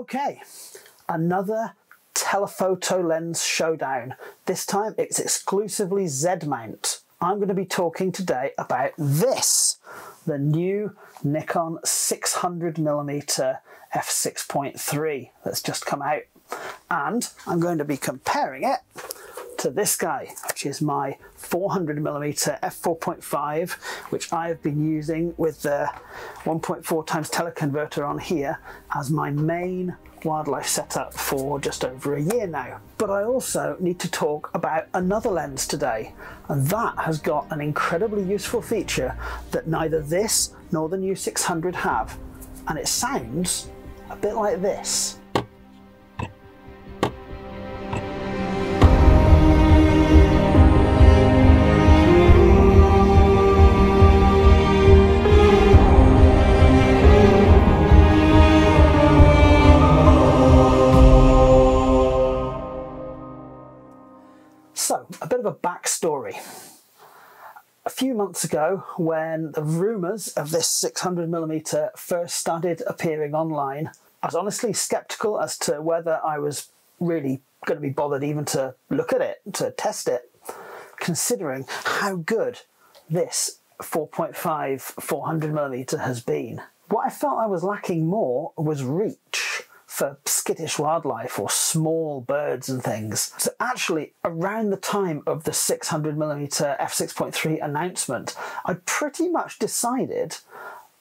Okay, another telephoto lens showdown. This time it's exclusively Z mount. I'm going to be talking today about this, the new Nikon 600mm f6.3 that's just come out. And I'm going to be comparing it to this guy, which is my 400mm f4.5, which I have been using with the 1.4 times teleconverter on here as my main wildlife setup for just over a year now. But I also need to talk about another lens today, and that has got an incredibly useful feature that neither this nor the new 600 have, and it sounds a bit like this. A backstory. A few months ago, when the rumours of this 600mm first started appearing online, I was honestly sceptical as to whether I was really going to be bothered even to look at it, to test it, considering how good this 4.5 400mm has been. What I felt I was lacking more was reach for skittish wildlife or small birds and things. So actually, around the time of the 600mm f6.3 announcement, I pretty much decided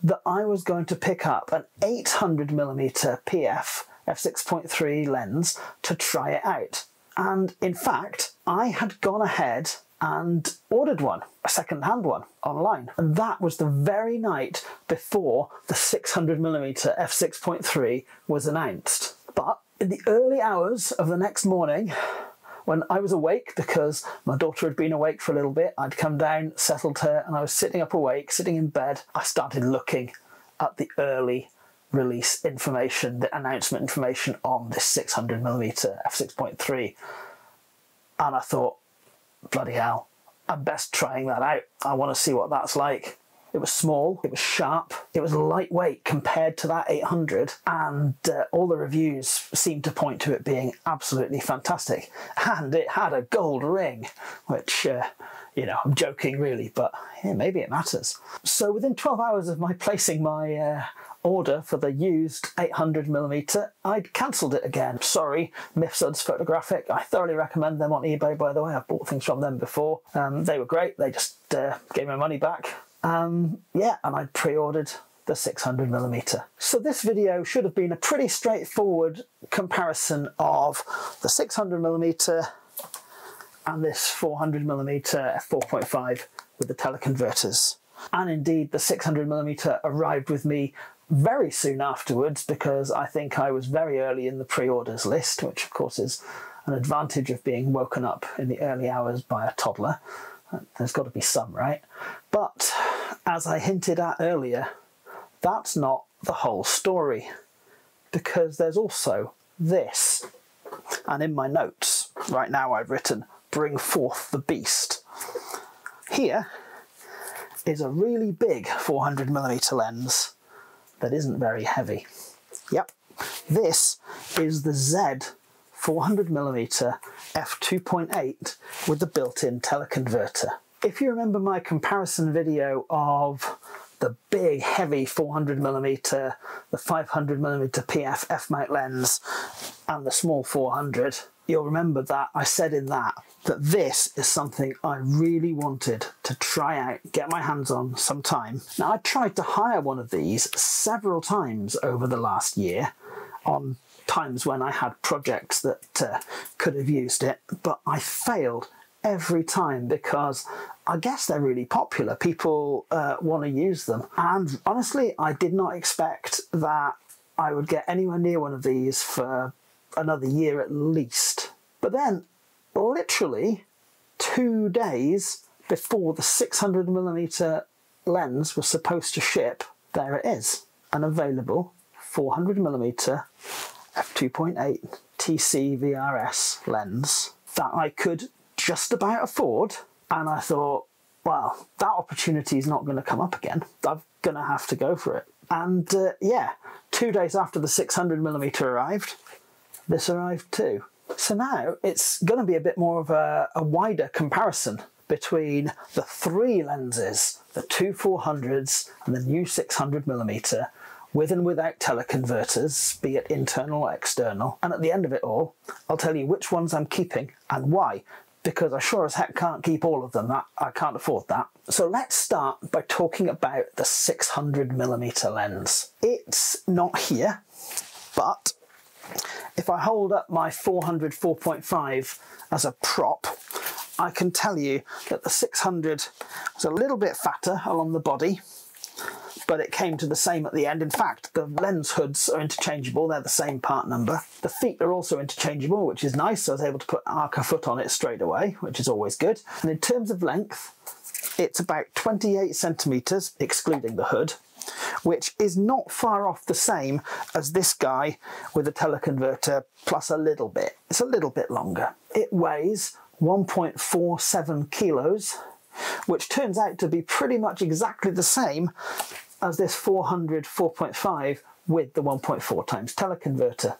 that I was going to pick up an 800mm PF f6.3 lens to try it out. And in fact, I had gone ahead and ordered one, a second-hand one, online. And that was the very night before the 600mm f6.3 was announced. But in the early hours of the next morning, when I was awake because my daughter had been awake for a little bit, I'd come down, settled her, and I was sitting up awake, sitting in bed. I started looking at the early release information, the announcement information on this 600mm f6.3. And I thought, bloody hell, I'm best trying that out. I want to see what that's like. It was small, it was sharp, it was lightweight compared to that 800, and uh, all the reviews seemed to point to it being absolutely fantastic. And it had a gold ring, which, uh, you know, I'm joking really, but yeah, maybe it matters. So within 12 hours of my placing my uh, order for the used 800mm, I'd cancelled it again. Sorry, Mifsuds Photographic. I thoroughly recommend them on eBay, by the way. I've bought things from them before. Um, they were great. They just uh, gave my money back. Um, yeah, and I pre-ordered the 600mm. So this video should have been a pretty straightforward comparison of the 600mm and this 400mm f4.5 with the teleconverters. And indeed, the 600mm arrived with me very soon afterwards because I think I was very early in the pre-orders list, which of course is an advantage of being woken up in the early hours by a toddler. There's got to be some, right? But as I hinted at earlier, that's not the whole story because there's also this. And in my notes, right now I've written, bring forth the beast. Here is a really big 400mm lens that isn't very heavy. Yep, this is the Z 400mm f2.8 with the built-in teleconverter. If you remember my comparison video of the big heavy 400mm, the 500mm PF f-mount lens and the small 400, you'll remember that I said in that that this is something I really wanted to try out, get my hands on sometime. Now I tried to hire one of these several times over the last year on times when I had projects that uh, could have used it, but I failed every time because I guess they're really popular. People uh, want to use them. And honestly, I did not expect that I would get anywhere near one of these for another year at least. But then, literally two days before the 600mm lens was supposed to ship, there it is, an available 400mm f2.8 TC VRS lens that I could just about afford. And I thought, well, that opportunity is not going to come up again. I'm going to have to go for it. And uh, yeah, two days after the 600mm arrived, this arrived too. So now it's going to be a bit more of a, a wider comparison between the three lenses, the two 400s and the new 600mm, with and without teleconverters, be it internal or external. And at the end of it all, I'll tell you which ones I'm keeping and why, because I sure as heck can't keep all of them. I can't afford that. So let's start by talking about the 600mm lens. It's not here, but if I hold up my 400 4.5 as a prop, I can tell you that the 600 is a little bit fatter along the body, but it came to the same at the end. In fact, the lens hoods are interchangeable, they're the same part number. The feet are also interchangeable, which is nice, so I was able to put Arca foot on it straight away, which is always good. And in terms of length, it's about 28 centimetres, excluding the hood, which is not far off the same as this guy with a teleconverter plus a little bit. It's a little bit longer. It weighs 1.47 kilos, which turns out to be pretty much exactly the same as this 400 4.5 with the 1.4 times teleconverter.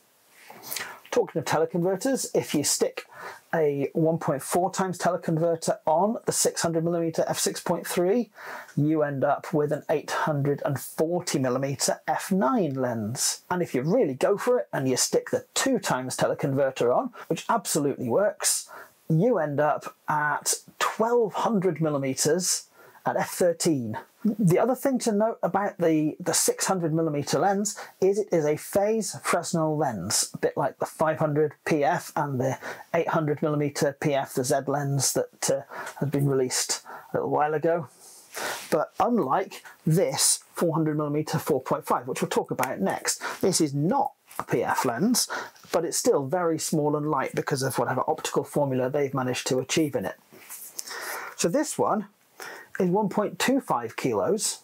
Talking of teleconverters, if you stick a 1.4 times teleconverter on the 600mm f6.3, you end up with an 840mm f9 lens. And if you really go for it and you stick the 2 times teleconverter on, which absolutely works, you end up at 1200mm at f13. The other thing to note about the, the 600mm lens is it is a phase Fresnel lens, a bit like the 500 PF and the 800mm PF, the Z lens that uh, has been released a little while ago. But unlike this 400mm 4.5, which we'll talk about next, this is not a PF lens, but it's still very small and light because of whatever optical formula they've managed to achieve in it. So this one is 1.25 kilos.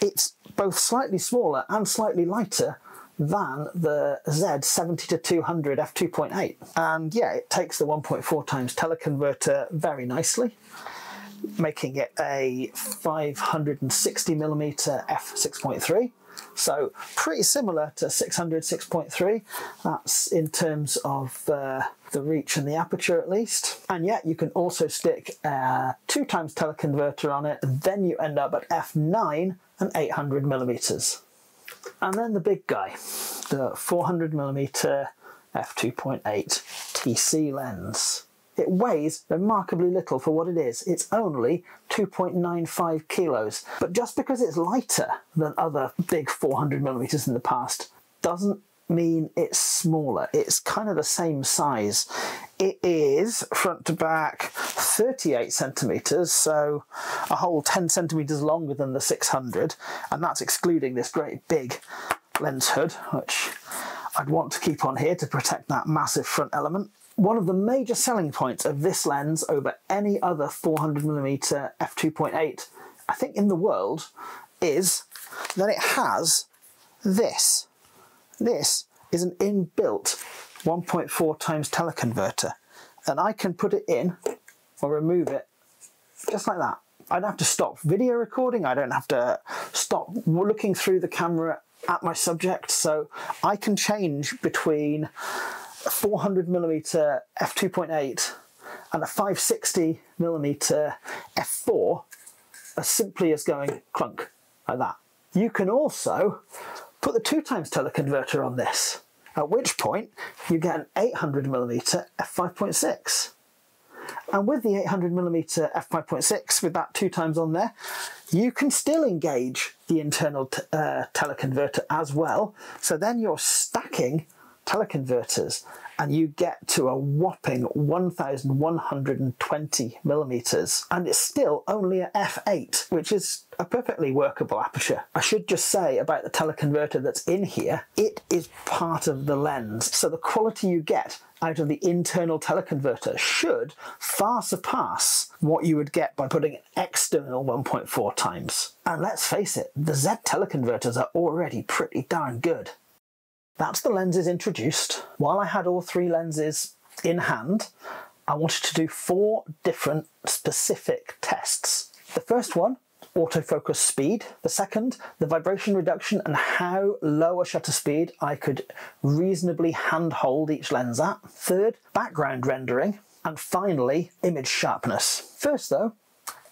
It's both slightly smaller and slightly lighter than the Z 70 to 200 f2.8. And yeah, it takes the 1.4 times teleconverter very nicely, making it a 560 millimeter f6.3 so pretty similar to 600 6.3. That's in terms of uh, the reach and the aperture at least. And yet you can also stick a two times teleconverter on it. And then you end up at f9 and 800 millimeters. And then the big guy, the 400 millimeter f2.8 TC lens. It weighs remarkably little for what it is. It's only 2.95 kilos. But just because it's lighter than other big 400 millimeters in the past doesn't mean it's smaller. It's kind of the same size. It is front to back 38 centimeters, so a whole 10 centimeters longer than the 600, and that's excluding this great big lens hood, which I'd want to keep on here to protect that massive front element. One of the major selling points of this lens over any other 400mm f2.8, I think in the world, is that it has this. This is an inbuilt 1.4 times teleconverter and I can put it in or remove it just like that. I don't have to stop video recording, I don't have to stop looking through the camera at my subject, so I can change between 400 millimeter f2.8 and a 560 millimeter f4 as simply as going clunk like that. You can also put the two times teleconverter on this, at which point you get an 800 millimeter f5.6. And with the 800 millimeter f5.6, with that two times on there, you can still engage the internal uh, teleconverter as well. So then you're stacking teleconverters and you get to a whopping 1120 millimeters and it's still only a f8 which is a perfectly workable aperture. I should just say about the teleconverter that's in here, it is part of the lens so the quality you get out of the internal teleconverter should far surpass what you would get by putting an external 1.4 times. And let's face it, the Z teleconverters are already pretty darn good. That's the lenses introduced. While I had all three lenses in hand, I wanted to do four different specific tests. The first one autofocus speed. The second, the vibration reduction and how low a shutter speed I could reasonably handhold each lens at. Third, background rendering. And finally, image sharpness. First though,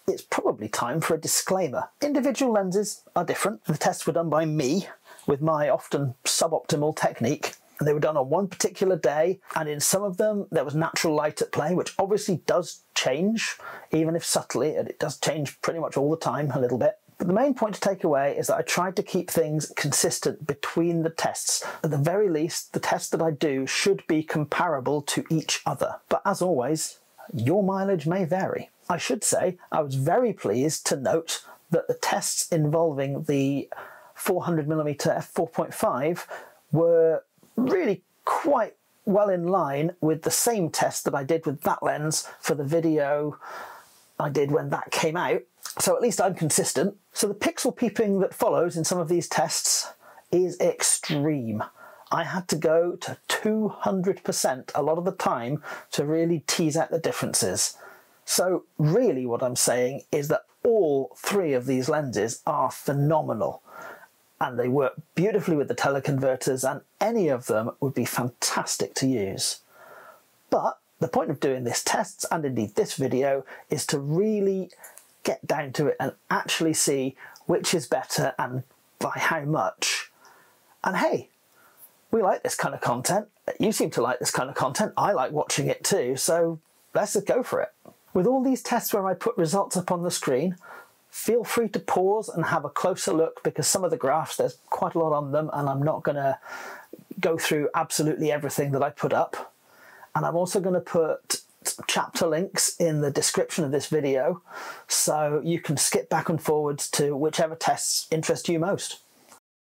it's probably time for a disclaimer. Individual lenses are different. The tests were done by me with my often suboptimal technique and they were done on one particular day and in some of them there was natural light at play which obviously does change even if subtly and it does change pretty much all the time a little bit but the main point to take away is that I tried to keep things consistent between the tests. At the very least, the tests that I do should be comparable to each other. But as always, your mileage may vary. I should say I was very pleased to note that the tests involving the 400mm f4.5 were really quite well in line with the same test that I did with that lens for the video I did when that came out. So at least I'm consistent. So the pixel peeping that follows in some of these tests is extreme. I had to go to 200% a lot of the time to really tease out the differences. So really what I'm saying is that all three of these lenses are phenomenal and they work beautifully with the teleconverters and any of them would be fantastic to use. But the point of doing this tests and indeed this video is to really get down to it and actually see which is better and by how much. And hey, we like this kind of content. You seem to like this kind of content. I like watching it too, so let's just go for it. With all these tests where I put results up on the screen, feel free to pause and have a closer look because some of the graphs, there's quite a lot on them and I'm not going to go through absolutely everything that I put up. And I'm also going to put chapter links in the description of this video so you can skip back and forwards to whichever tests interest you most.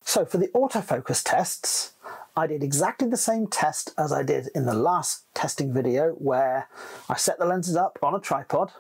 So for the autofocus tests, I did exactly the same test as I did in the last testing video where I set the lenses up on a tripod,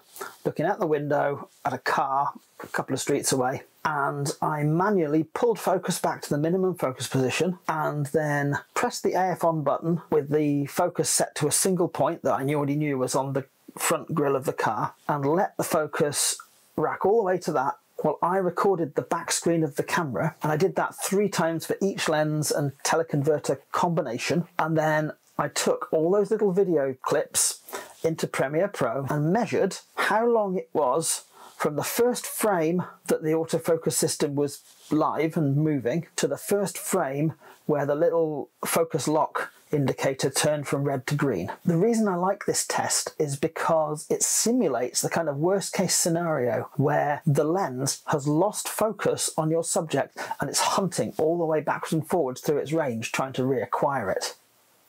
looking out the window at a car a couple of streets away, and I manually pulled focus back to the minimum focus position and then pressed the AF on button with the focus set to a single point that I already knew was on the front grille of the car and let the focus rack all the way to that well, I recorded the back screen of the camera and I did that three times for each lens and teleconverter combination. And then I took all those little video clips into Premiere Pro and measured how long it was from the first frame that the autofocus system was live and moving to the first frame where the little focus lock indicator turned from red to green. The reason I like this test is because it simulates the kind of worst case scenario where the lens has lost focus on your subject and it's hunting all the way backwards and forwards through its range trying to reacquire it.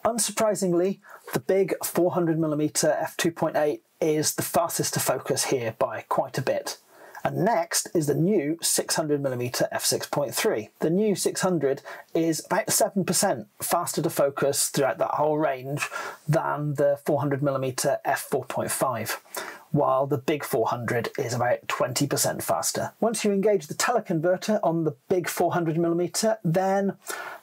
Unsurprisingly, the big 400mm f2.8 is the fastest to focus here by quite a bit. And next is the new 600mm f6.3. The new 600 is about 7% faster to focus throughout that whole range than the 400mm f4.5 while the big 400 is about 20% faster. Once you engage the teleconverter on the big 400mm, then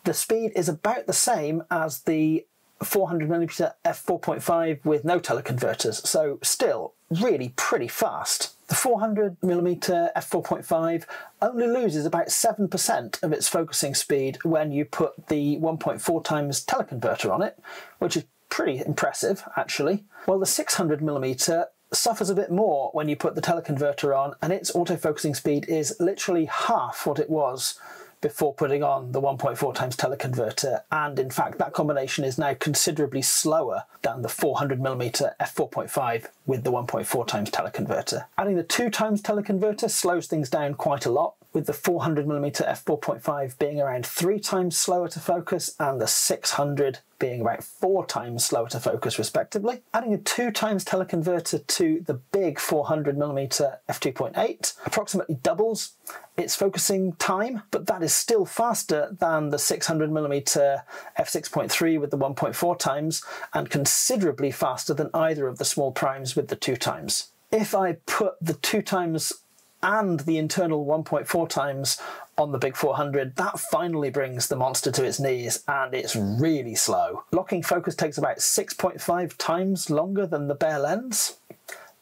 the speed is about the same as the 400mm f4.5 with no teleconverters, so still really pretty fast. The 400mm f4.5 only loses about 7% of its focusing speed when you put the 1.4 times teleconverter on it, which is pretty impressive actually. While the 600mm suffers a bit more when you put the teleconverter on and its autofocusing speed is literally half what it was before putting on the 1.4 times teleconverter and in fact that combination is now considerably slower than the 400mm f4.5 with the 1.4 times teleconverter. Adding the 2 times teleconverter slows things down quite a lot with the 400mm f4.5 being around 3 times slower to focus and the 600 being about 4 times slower to focus respectively. Adding a 2 times teleconverter to the big 400mm f2.8 approximately doubles its focusing time, but that is still faster than the 600mm f6.3 with the 1.4 times and considerably faster than either of the small primes with the 2 times. If I put the 2 times and the internal 1.4 times on the big 400, that finally brings the monster to its knees and it's really slow. Locking focus takes about 6.5 times longer than the bare lens,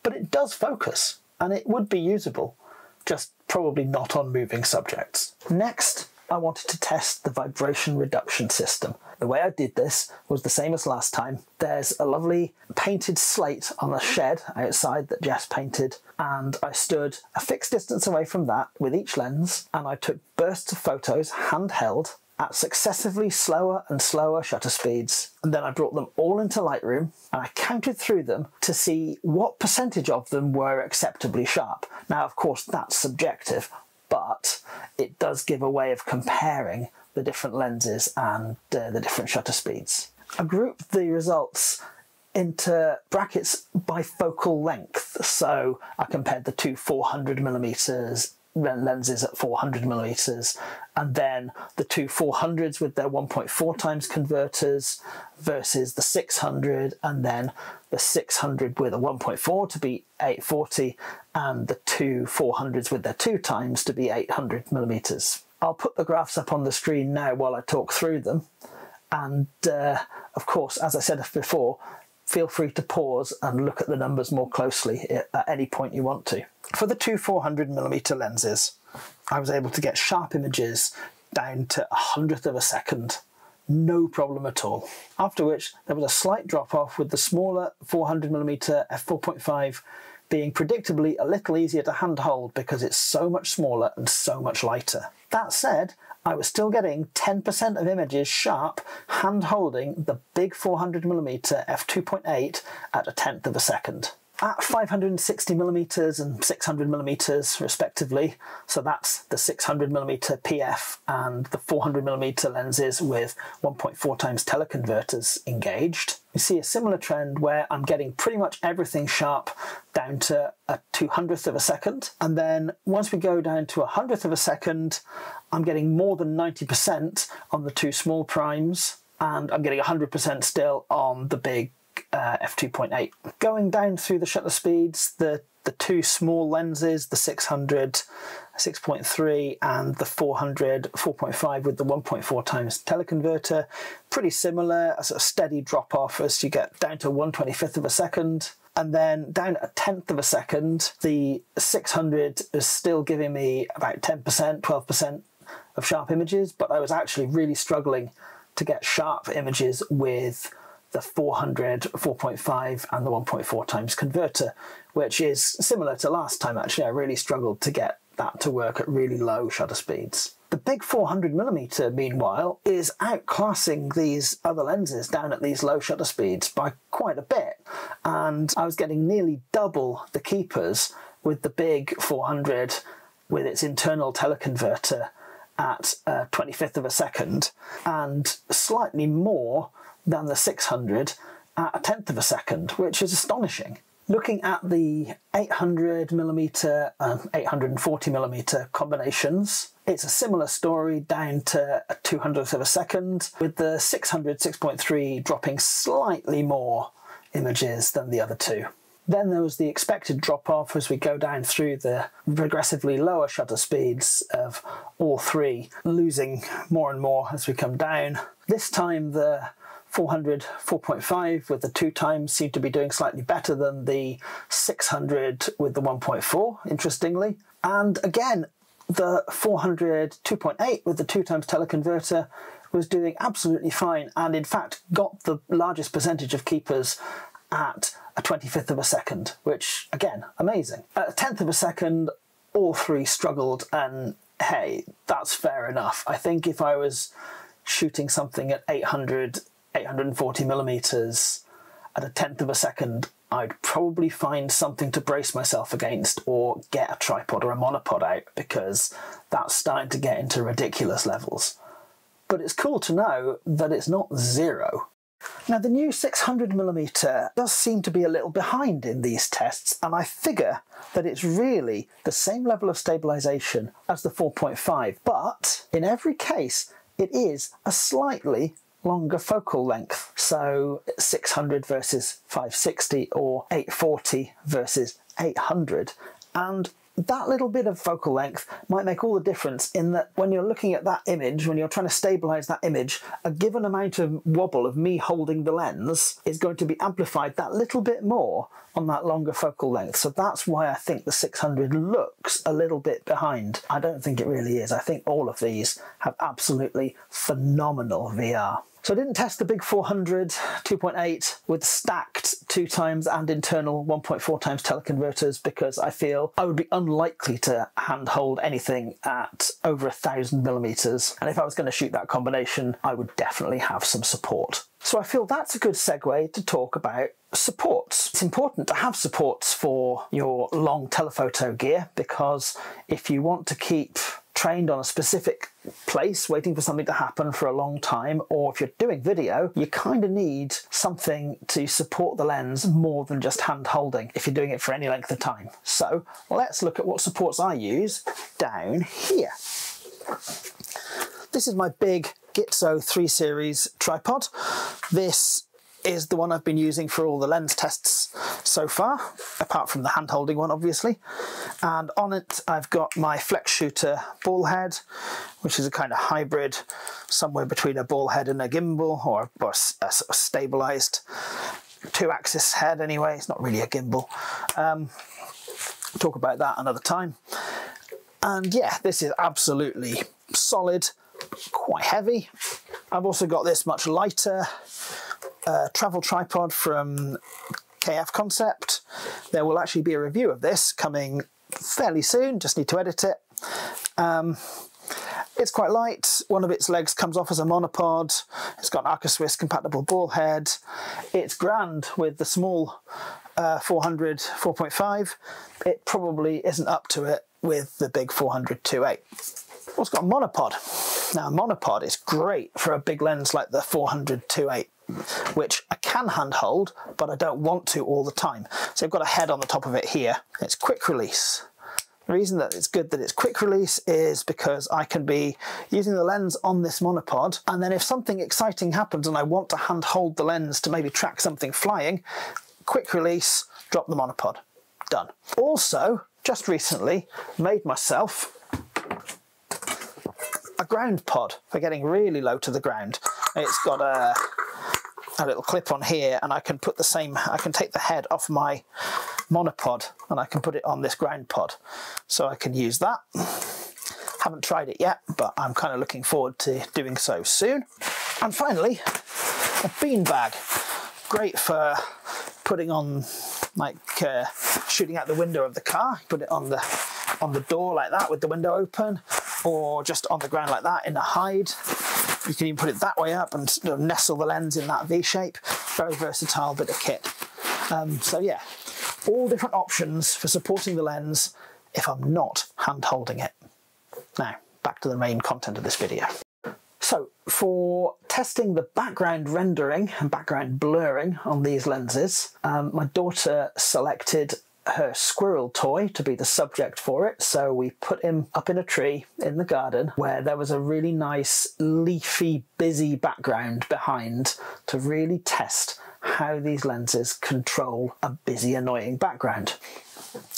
but it does focus and it would be usable. just probably not on moving subjects. Next, I wanted to test the vibration reduction system. The way I did this was the same as last time. There's a lovely painted slate on the shed outside that Jess painted, and I stood a fixed distance away from that with each lens, and I took bursts of photos handheld at successively slower and slower shutter speeds. And then I brought them all into Lightroom and I counted through them to see what percentage of them were acceptably sharp. Now, of course, that's subjective but it does give a way of comparing the different lenses and uh, the different shutter speeds. I grouped the results into brackets by focal length. So I compared the two 400 millimeters lenses at 400 millimeters, and then the two 400s with their 1.4 times converters versus the 600, and then the 600 with a 1.4 to be 840, and the two 400s with their two times to be 800 millimeters. I'll put the graphs up on the screen now while I talk through them. And uh, of course, as I said before, feel free to pause and look at the numbers more closely eh, at any point you want to. For the two 400mm lenses, I was able to get sharp images down to a hundredth of a second. No problem at all. After which, there was a slight drop off with the smaller 400mm f4.5 being predictably a little easier to handhold because it's so much smaller and so much lighter. That said, I was still getting 10% of images sharp hand holding the big 400mm f2.8 at a tenth of a second at 560 millimeters and 600 millimeters respectively. So that's the 600 millimeter PF and the 400 millimeter lenses with 1.4 times teleconverters engaged. You see a similar trend where I'm getting pretty much everything sharp down to a 200th of a second. And then once we go down to a hundredth of a second, I'm getting more than 90% on the two small primes and I'm getting 100% still on the big uh, f2.8. Going down through the shutter speeds, the the two small lenses, the 600 6.3 and the 400 4.5 with the 1.4 times teleconverter, pretty similar, a sort of steady drop off as you get down to 125th of a second. And then down a tenth of a second, the 600 is still giving me about 10%, 12% of sharp images, but I was actually really struggling to get sharp images with the 400, 4.5 and the 1.4 times converter, which is similar to last time actually. I really struggled to get that to work at really low shutter speeds. The big 400mm, meanwhile, is outclassing these other lenses down at these low shutter speeds by quite a bit. And I was getting nearly double the keepers with the big 400 with its internal teleconverter at uh, 25th of a second, and slightly more than the 600 at a tenth of a second, which is astonishing. Looking at the 800 millimeter and 840 millimeter combinations, it's a similar story down to a 200th of a second, with the 600 6.3 dropping slightly more images than the other two. Then there was the expected drop off as we go down through the progressively lower shutter speeds of all three, losing more and more as we come down. This time the 400 4.5 with the two times seemed to be doing slightly better than the 600 with the 1.4 interestingly and again the 400 2.8 with the two times teleconverter was doing absolutely fine and in fact got the largest percentage of keepers at a 25th of a second which again amazing at a tenth of a second all three struggled and hey that's fair enough i think if i was shooting something at 800 840 millimeters at a tenth of a second, I'd probably find something to brace myself against or get a tripod or a monopod out because that's starting to get into ridiculous levels. But it's cool to know that it's not zero. Now, the new 600mm does seem to be a little behind in these tests, and I figure that it's really the same level of stabilisation as the 4.5, but in every case, it is a slightly longer focal length. So 600 versus 560 or 840 versus 800. And that little bit of focal length might make all the difference in that when you're looking at that image, when you're trying to stabilize that image, a given amount of wobble of me holding the lens is going to be amplified that little bit more on that longer focal length. So that's why I think the 600 looks a little bit behind. I don't think it really is. I think all of these have absolutely phenomenal VR. So I didn't test the big 400 2.8 with stacked two times and internal 1.4 times teleconverters because I feel I would be unlikely to handhold anything at over a thousand millimeters. And if I was going to shoot that combination, I would definitely have some support. So I feel that's a good segue to talk about supports. It's important to have supports for your long telephoto gear because if you want to keep trained on a specific place waiting for something to happen for a long time or if you're doing video you kind of need something to support the lens more than just hand holding if you're doing it for any length of time. So let's look at what supports I use down here. This is my big Gitzo 3 series tripod. This is the one I've been using for all the lens tests so far, apart from the hand holding one obviously. And on it I've got my flex shooter ball head, which is a kind of hybrid, somewhere between a ball head and a gimbal, or, or a, sort of stabilized two axis head anyway, it's not really a gimbal. Um, talk about that another time. And yeah, this is absolutely solid, quite heavy. I've also got this much lighter a travel tripod from KF Concept. There will actually be a review of this coming fairly soon, just need to edit it. Um, it's quite light, one of its legs comes off as a monopod, it's got an Arca Swiss compatible ball head, it's grand with the small uh, 400 4.5, it probably isn't up to it with the big 400 2.8. Well, it's got a monopod. Now, a monopod is great for a big lens like the 400 2.8 which I can handhold, but I don't want to all the time. So I've got a head on the top of it here. It's quick release. The reason that it's good that it's quick release is because I can be using the lens on this monopod and then if something exciting happens and I want to hand hold the lens to maybe track something flying, quick release, drop the monopod, done. Also, just recently made myself a ground pod for getting really low to the ground. It's got a a little clip on here and I can put the same, I can take the head off my monopod and I can put it on this ground pod. So I can use that. Haven't tried it yet, but I'm kind of looking forward to doing so soon. And finally, a bean bag. Great for putting on, like uh, shooting out the window of the car. Put it on the on the door like that with the window open, or just on the ground like that in a hide. You can even put it that way up and sort of nestle the lens in that V shape. Very versatile bit of kit. Um, so yeah, all different options for supporting the lens if I'm not hand holding it. Now, back to the main content of this video. So for testing the background rendering and background blurring on these lenses, um, my daughter selected her squirrel toy to be the subject for it. So we put him up in a tree in the garden where there was a really nice leafy, busy background behind to really test how these lenses control a busy, annoying background.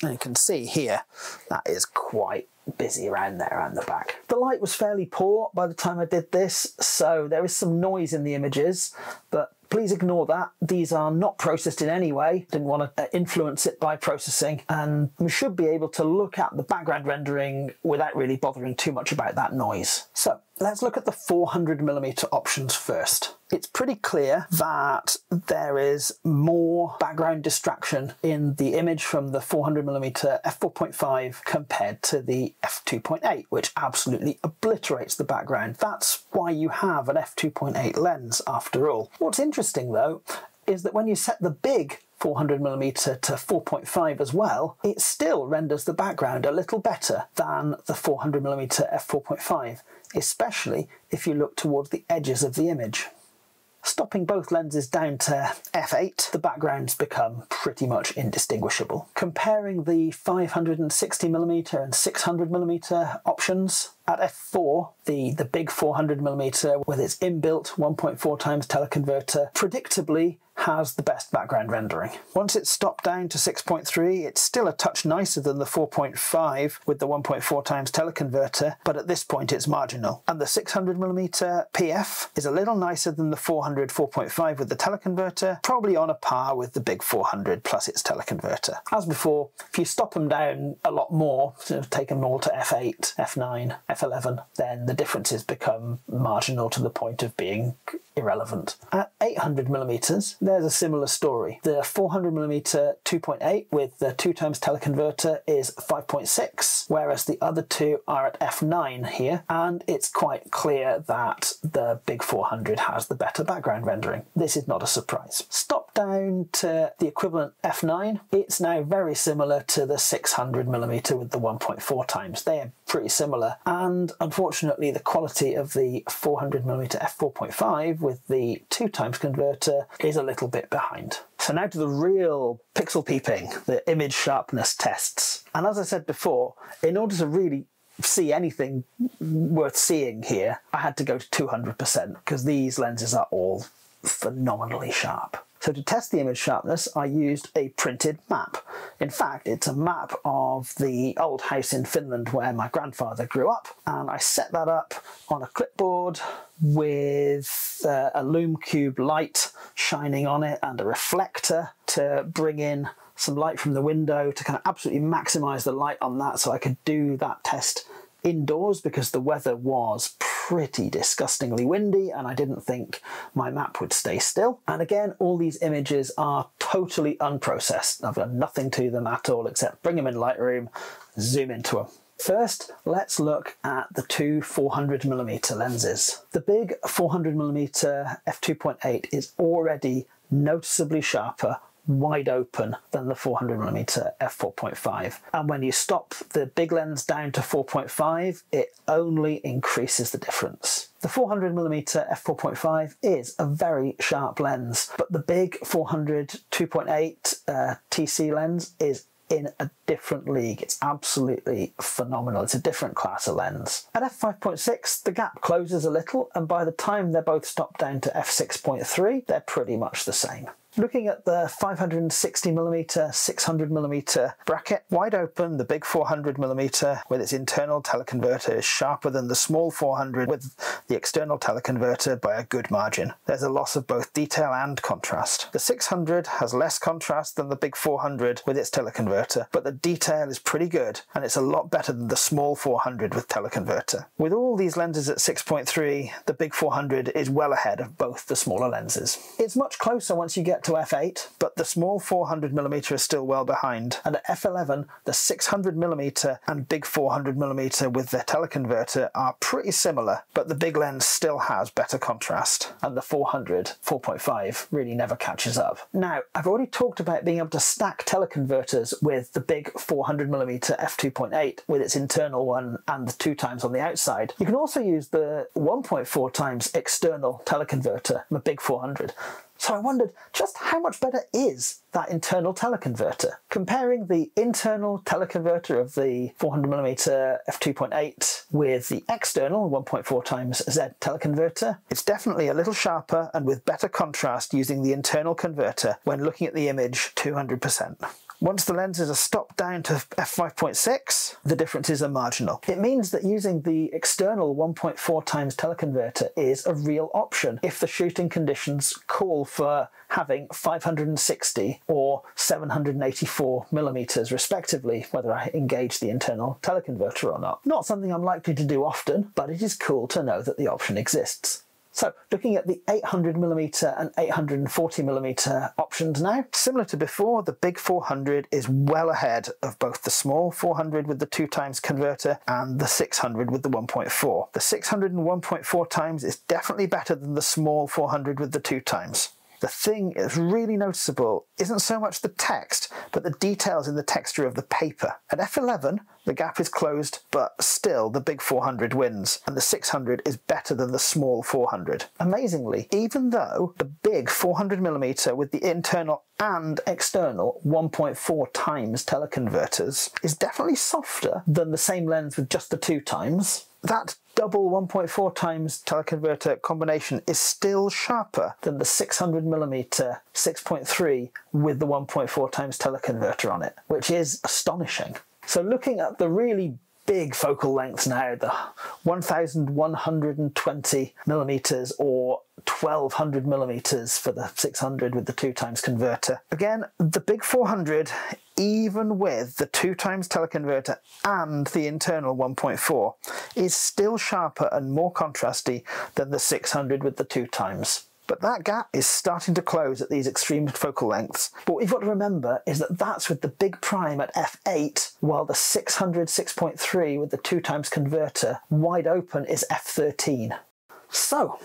And you can see here, that is quite busy around there around the back. The light was fairly poor by the time I did this, so there is some noise in the images, but Please ignore that. These are not processed in any way. Didn't want to uh, influence it by processing. And we should be able to look at the background rendering without really bothering too much about that noise. So let's look at the 400mm options first. It's pretty clear that there is more background distraction in the image from the 400mm f4.5 compared to the f2.8, which absolutely obliterates the background. That's why you have an f2.8 lens after all. What's interesting though is that when you set the big 400mm to 4.5 as well, it still renders the background a little better than the 400mm f4.5 especially if you look towards the edges of the image. Stopping both lenses down to f8, the backgrounds become pretty much indistinguishable. Comparing the 560mm and 600mm options, at f4, the, the big 400mm with its inbuilt 1.4 times teleconverter predictably has the best background rendering. Once it's stopped down to 6.3, it's still a touch nicer than the 4.5 with the 1.4 times teleconverter, but at this point it's marginal. And the 600mm PF is a little nicer than the 400 4.5 with the teleconverter, probably on a par with the big 400 plus its teleconverter. As before, if you stop them down a lot more, take them all to f8, f9, f11, then the differences become marginal to the point of being irrelevant. At 800 millimeters, there's a similar story. The 400 millimeter 2.8 with the 2 times teleconverter is 5.6, whereas the other two are at f9 here, and it's quite clear that the big 400 has the better background rendering. This is not a surprise. Stop down to the equivalent f9, it's now very similar to the 600 millimeter with the 1.4 times. They are pretty similar, and unfortunately, the quality of the 400 millimeter f4.5 with the 2 times converter is a little bit behind. So now to the real pixel peeping, the image sharpness tests. And as I said before, in order to really see anything worth seeing here, I had to go to 200% because these lenses are all phenomenally sharp. So to test the image sharpness, I used a printed map. In fact, it's a map of the old house in Finland where my grandfather grew up, and I set that up on a clipboard with uh, a Lume Cube light shining on it and a reflector to bring in some light from the window to kind of absolutely maximize the light on that so I could do that test indoors because the weather was pretty disgustingly windy and I didn't think my map would stay still. And again, all these images are totally unprocessed. I've done nothing to them at all except bring them in Lightroom, zoom into them. First, let's look at the two 400mm lenses. The big 400mm f2.8 is already noticeably sharper wide open than the 400mm f4.5 and when you stop the big lens down to 4.5 it only increases the difference. The 400mm f4.5 is a very sharp lens but the big 400 2.8 uh, TC lens is in a different league. It's absolutely phenomenal. It's a different class of lens. At f5.6, the gap closes a little, and by the time they're both stopped down to f6.3, they're pretty much the same. Looking at the 560mm, 600mm bracket, wide open, the big 400mm with its internal teleconverter is sharper than the small 400 with the external teleconverter by a good margin. There's a loss of both detail and contrast. The 600 has less contrast than the big 400 with its teleconverter, but the detail is pretty good and it's a lot better than the small 400 with teleconverter. With all these lenses at 6.3, the big 400 is well ahead of both the smaller lenses. It's much closer once you get to f8, but the small 400mm is still well behind. And at f11, the 600mm and big 400mm with their teleconverter are pretty similar, but the big lens still has better contrast. And the 400 4.5 really never catches up. Now, I've already talked about being able to stack teleconverters with the big 400mm f2.8 with its internal one and the two times on the outside. You can also use the 1.4 times external teleconverter, the big 400. So I wondered just how much better is that internal teleconverter? Comparing the internal teleconverter of the 400mm f2.8 with the external 1.4 times Z teleconverter, it's definitely a little sharper and with better contrast using the internal converter when looking at the image 200%. Once the lenses are stopped down to f5.6, the differences are marginal. It means that using the external 1.4 times teleconverter is a real option if the shooting conditions call for having 560 or 784 millimeters respectively, whether I engage the internal teleconverter or not. Not something I'm likely to do often, but it is cool to know that the option exists. So looking at the 800mm and 840mm options now, similar to before, the big 400 is well ahead of both the small 400 with the 2 times converter and the 600 with the 1.4. The 600 and 1.4 times is definitely better than the small 400 with the 2 times. The thing that's really noticeable isn't so much the text, but the details in the texture of the paper. At F11, the gap is closed, but still the big 400 wins, and the 600 is better than the small 400. Amazingly, even though the big 400mm with the internal and external 1.4 times teleconverters is definitely softer than the same lens with just the two times, that double 1.4 times teleconverter combination is still sharper than the 600mm 6.3 with the 1.4 times teleconverter on it, which is astonishing. So looking at the really big focal lengths now, the 1120 millimeters or 1200 millimeters for the 600 with the two times converter. Again, the big 400, even with the two times teleconverter and the internal 1.4, is still sharper and more contrasty than the 600 with the two times. But that gap is starting to close at these extreme focal lengths. But what you've got to remember is that that's with the big prime at f8, while the 600 6.3 with the two times converter wide open is f13. So,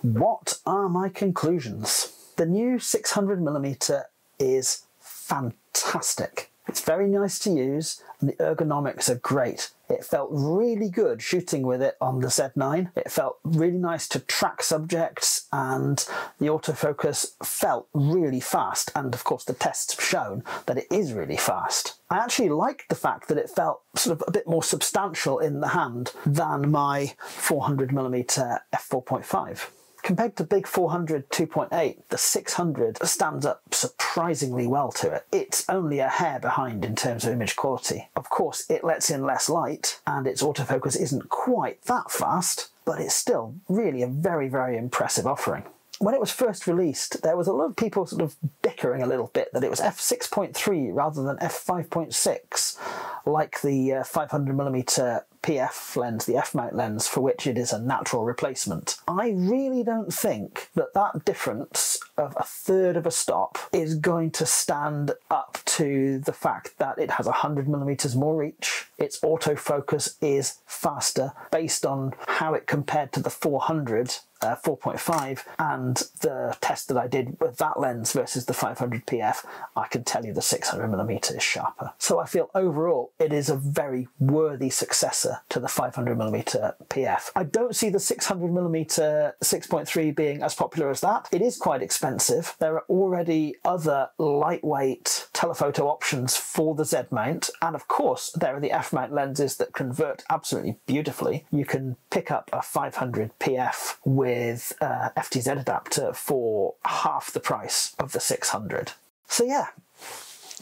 what are my conclusions? The new 600mm is fantastic. It's very nice to use and the ergonomics are great. It felt really good shooting with it on the Z9. It felt really nice to track subjects and the autofocus felt really fast and of course the tests have shown that it is really fast. I actually liked the fact that it felt sort of a bit more substantial in the hand than my 400mm f4.5. Compared to Big 400 2.8, the 600 stands up surprisingly well to it. It's only a hair behind in terms of image quality. Of course, it lets in less light and its autofocus isn't quite that fast, but it's still really a very, very impressive offering when it was first released, there was a lot of people sort of bickering a little bit that it was f6.3 rather than f5.6, like the uh, 500mm PF lens, the F mount lens, for which it is a natural replacement. I really don't think that that difference of a third of a stop is going to stand up to the fact that it has 100 millimeters more reach, its autofocus is faster based on how it compared to the 400 uh, 4.5 and the test that I did with that lens versus the 500 PF, I can tell you the 600mm is sharper. So I feel overall it is a very worthy successor to the 500mm PF. I don't see the 600mm 6.3 being as popular as that. It is quite expensive. There are already other lightweight telephoto options for the Z mount, and of course there are the F mount lenses that convert absolutely beautifully. You can pick up a 500 PF with with uh, FTZ adapter for half the price of the 600. So yeah,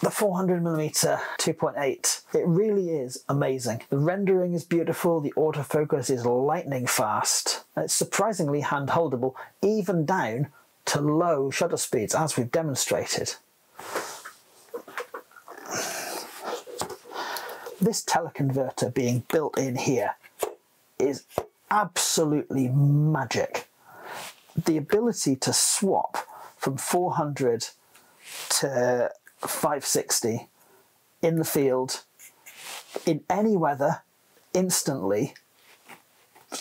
the 400mm 2.8, it really is amazing. The rendering is beautiful, the autofocus is lightning fast, and it's surprisingly hand-holdable, even down to low shutter speeds, as we've demonstrated. This teleconverter being built in here is absolutely magic. The ability to swap from 400 to 560 in the field in any weather instantly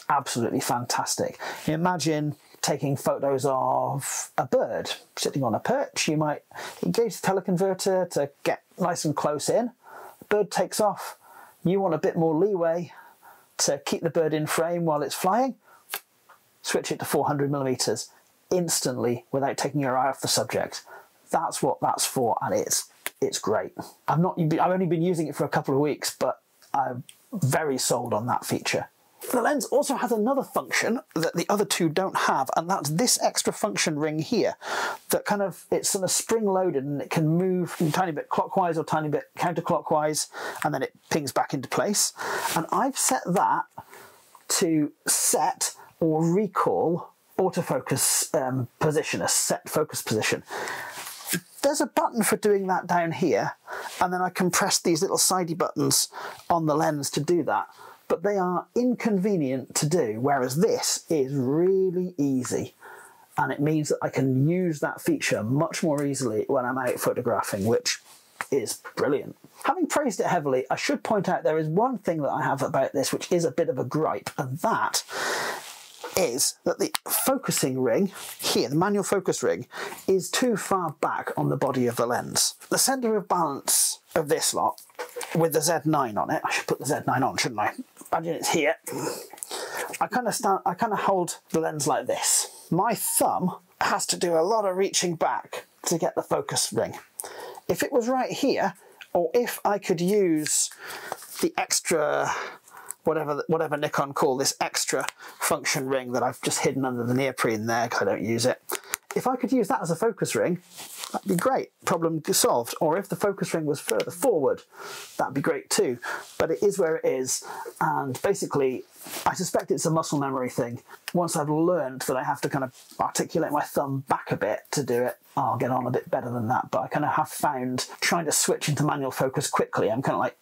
absolutely fantastic. Imagine taking photos of a bird sitting on a perch. You might engage the teleconverter to get nice and close in. Bird takes off. You want a bit more leeway to keep the bird in frame while it's flying, switch it to 400 millimeters instantly without taking your eye off the subject. That's what that's for, and it's it's great. I've not I've only been using it for a couple of weeks, but I'm very sold on that feature. The lens also has another function that the other two don't have, and that's this extra function ring here. That kind of, it's sort of spring loaded and it can move a tiny bit clockwise or tiny bit counterclockwise, and then it pings back into place. And I've set that to set or recall autofocus um, position, a set focus position. There's a button for doing that down here, and then I can press these little sidey buttons on the lens to do that but they are inconvenient to do, whereas this is really easy. And it means that I can use that feature much more easily when I'm out photographing, which is brilliant. Having praised it heavily, I should point out there is one thing that I have about this which is a bit of a gripe, and that is that the focusing ring here, the manual focus ring, is too far back on the body of the lens. The centre of balance of this lot with the Z9 on it, I should put the Z9 on, shouldn't I? Imagine it's here. I kind of stand, I kind of hold the lens like this. My thumb has to do a lot of reaching back to get the focus ring. If it was right here, or if I could use the extra whatever whatever Nikon call this extra function ring that I've just hidden under the neoprene there because I don't use it. If I could use that as a focus ring, that'd be great. Problem solved. Or if the focus ring was further forward, that'd be great too. But it is where it is, and basically, I suspect it's a muscle memory thing. Once I've learned that I have to kind of articulate my thumb back a bit to do it, I'll get on a bit better than that. But I kind of have found trying to switch into manual focus quickly, I'm kind of like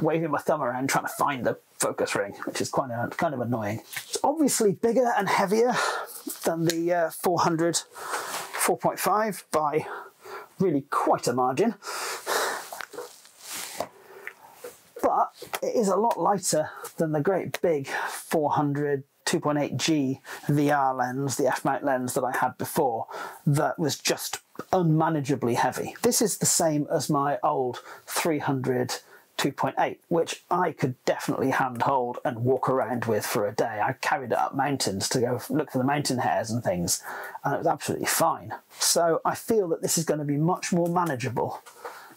waving my thumb around trying to find the focus ring, which is quite kind of annoying. It's obviously bigger and heavier than the uh, 400 4.5 by really quite a margin. But it is a lot lighter than the great big 400 2.8G VR lens, the f-mount lens that I had before, that was just unmanageably heavy. This is the same as my old 300 2.8, which I could definitely handhold and walk around with for a day. I carried it up mountains to go look for the mountain hares and things, and it was absolutely fine. So I feel that this is going to be much more manageable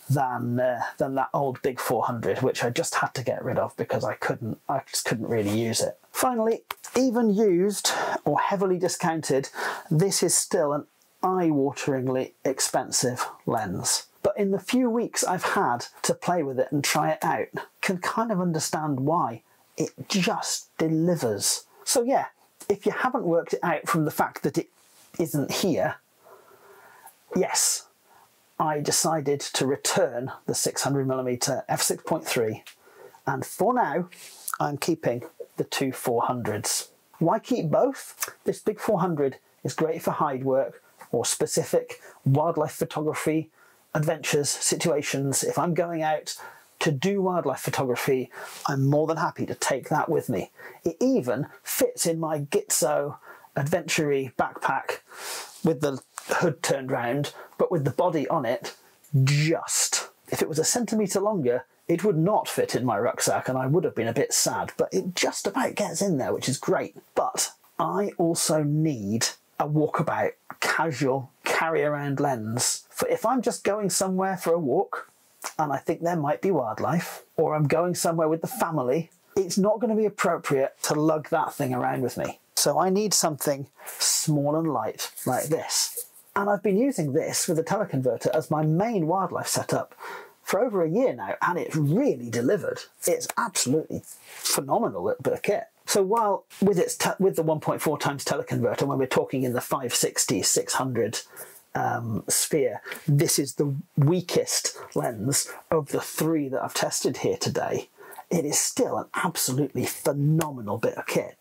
than uh, than that old big 400, which I just had to get rid of because I couldn't I just couldn't really use it. Finally, even used or heavily discounted, this is still an eye-wateringly expensive lens but in the few weeks I've had to play with it and try it out, can kind of understand why. It just delivers. So yeah, if you haven't worked it out from the fact that it isn't here, yes, I decided to return the 600mm f6.3 and for now I'm keeping the two 400s. Why keep both? This big 400 is great for hide work or specific wildlife photography adventures, situations, if I'm going out to do wildlife photography, I'm more than happy to take that with me. It even fits in my Gitzo adventure backpack with the hood turned round, but with the body on it, just. If it was a centimetre longer, it would not fit in my rucksack and I would have been a bit sad, but it just about gets in there, which is great. But I also need a walkabout, casual, carry around lens for if I'm just going somewhere for a walk and I think there might be wildlife, or I'm going somewhere with the family, it's not going to be appropriate to lug that thing around with me. So I need something small and light like this. And I've been using this with a teleconverter as my main wildlife setup for over a year now, and it's really delivered. It's absolutely phenomenal little bit of kit. So while with its with the 1.4 times teleconverter, when we're talking in the 560, 600 um, sphere, this is the weakest lens of the three that I've tested here today. It is still an absolutely phenomenal bit of kit,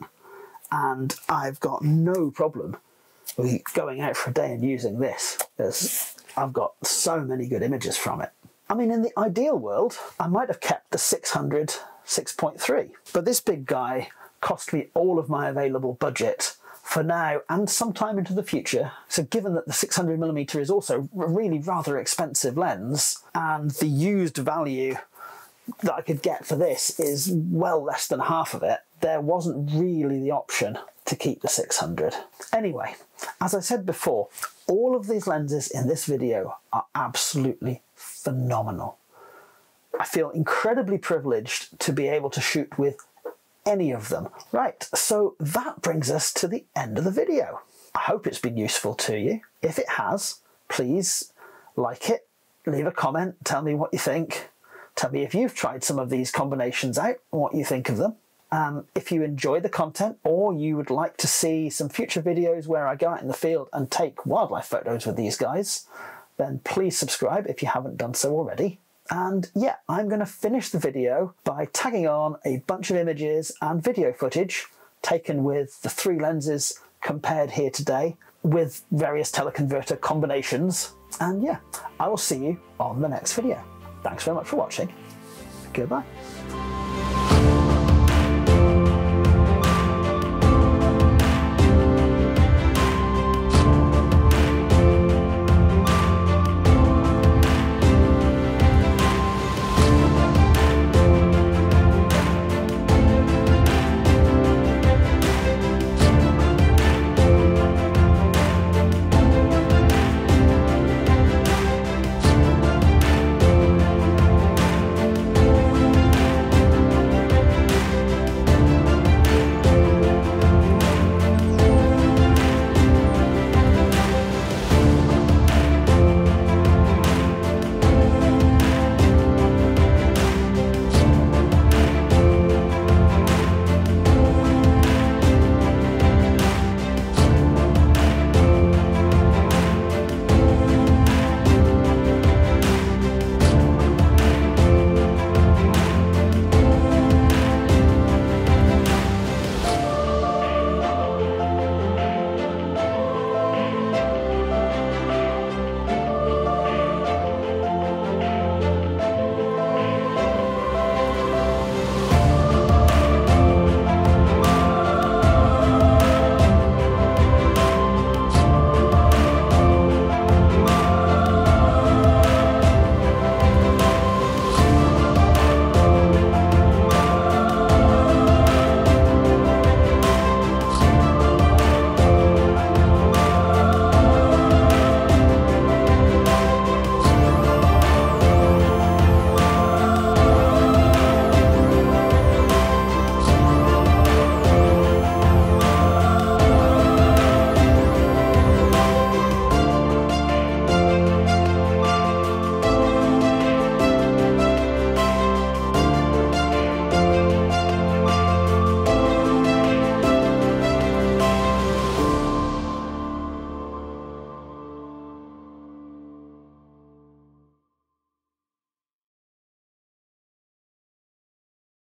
and I've got no problem going out for a day and using this. There's, I've got so many good images from it. I mean, in the ideal world, I might have kept the 600 6.3, but this big guy cost me all of my available budget for now and sometime into the future. So given that the 600mm is also a really rather expensive lens and the used value that I could get for this is well less than half of it, there wasn't really the option to keep the 600. Anyway, as I said before, all of these lenses in this video are absolutely phenomenal. I feel incredibly privileged to be able to shoot with any of them. Right, so that brings us to the end of the video. I hope it's been useful to you. If it has, please like it, leave a comment, tell me what you think. Tell me if you've tried some of these combinations out, what you think of them. Um, if you enjoy the content or you would like to see some future videos where I go out in the field and take wildlife photos with these guys, then please subscribe if you haven't done so already. And yeah, I'm going to finish the video by tagging on a bunch of images and video footage taken with the three lenses compared here today with various teleconverter combinations. And yeah, I will see you on the next video. Thanks very much for watching. Goodbye.